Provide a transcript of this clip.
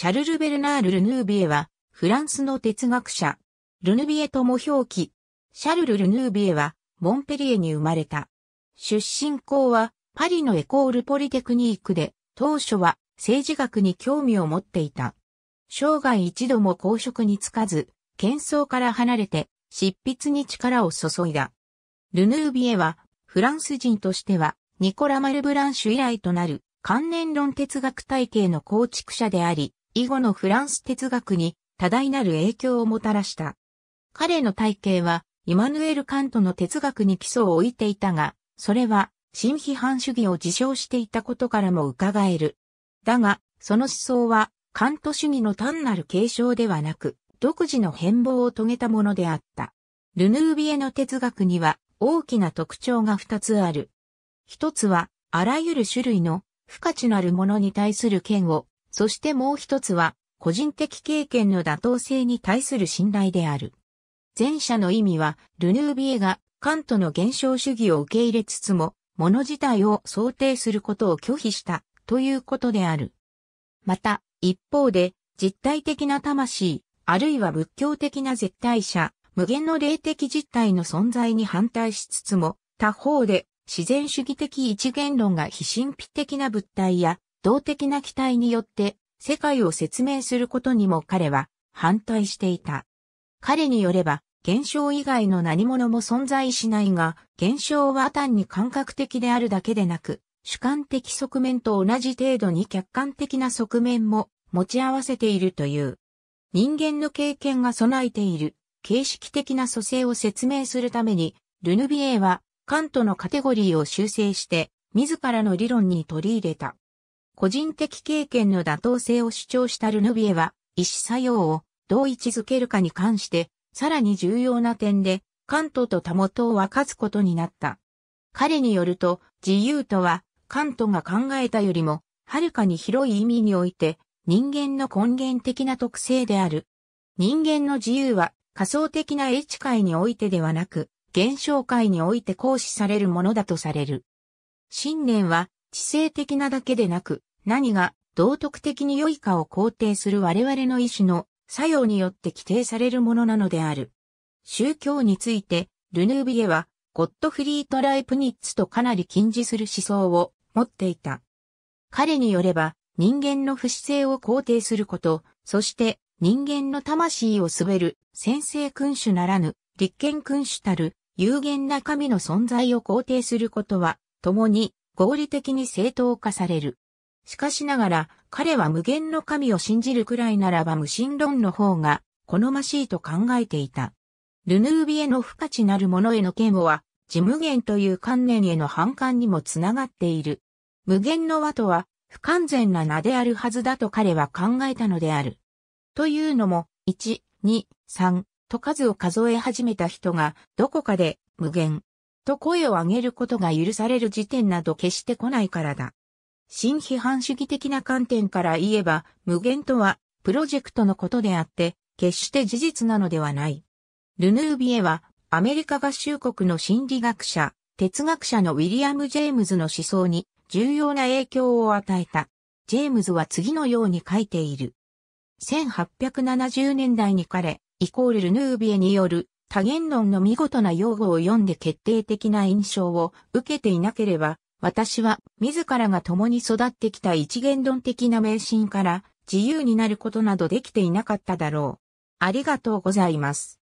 シャルル・ベルナール・ルヌービエは、フランスの哲学者、ルヌビエとも表記。シャルル・ルヌービエは、モンペリエに生まれた。出身校は、パリのエコール・ポリテクニークで、当初は政治学に興味を持っていた。生涯一度も公職に就かず、喧騒から離れて、執筆に力を注いだ。ルヌービエは、フランス人としては、ニコラ・マルブランシュ以来となる、観念論哲学体系の構築者であり、以後のフランス哲学に多大なる影響をもたらした。彼の体系は、イマヌエル・カントの哲学に基礎を置いていたが、それは、新批判主義を自称していたことからも伺える。だが、その思想は、カント主義の単なる継承ではなく、独自の変貌を遂げたものであった。ルヌービエの哲学には、大きな特徴が二つある。一つは、あらゆる種類の不価値なるものに対する嫌悪、そしてもう一つは、個人的経験の妥当性に対する信頼である。前者の意味は、ルヌービエがカントの現象主義を受け入れつつも、物自体を想定することを拒否したということである。また、一方で、実体的な魂、あるいは仏教的な絶対者、無限の霊的実体の存在に反対しつつも、他方で自然主義的一元論が非神秘的な物体や動的な期待によって世界を説明することにも彼は反対していた。彼によれば現象以外の何者も存在しないが、現象は単に感覚的であるだけでなく、主観的側面と同じ程度に客観的な側面も持ち合わせているという。人間の経験が備えている形式的な組成を説明するために、ルヌビエはカントのカテゴリーを修正して、自らの理論に取り入れた。個人的経験の妥当性を主張したルヌビエは、意思作用をどう位置づけるかに関して、さらに重要な点で、カントとたもとを分かつことになった。彼によると、自由とは、カントが考えたよりも、はるかに広い意味において、人間の根源的な特性である。人間の自由は、仮想的な英知界においてではなく、現象界において行使されるものだとされる。信念は、知性的なだけでなく、何が道徳的に良いかを肯定する我々の意志の作用によって規定されるものなのである。宗教について、ルヌービエは、ゴッドフリート・ライプニッツとかなり禁じする思想を持っていた。彼によれば、人間の不死性を肯定すること、そして人間の魂を滑る先生君主ならぬ立憲君主たる有限な神の存在を肯定することは、共に合理的に正当化される。しかしながら、彼は無限の神を信じるくらいならば無神論の方が好ましいと考えていた。ルヌービエの不価値なるものへの嫌悪は、自無限という観念への反感にもつながっている。無限の和とは、不完全な名であるはずだと彼は考えたのである。というのも、1、2、3と数を数え始めた人が、どこかで無限と声を上げることが許される時点など決して来ないからだ。新批判主義的な観点から言えば、無限とは、プロジェクトのことであって、決して事実なのではない。ルヌービエは、アメリカ合衆国の心理学者、哲学者のウィリアム・ジェームズの思想に重要な影響を与えた。ジェームズは次のように書いている。1870年代に彼、イコールルヌービエによる多言論の見事な用語を読んで決定的な印象を受けていなければ、私は自らが共に育ってきた一元論的な迷信から自由になることなどできていなかっただろう。ありがとうございます。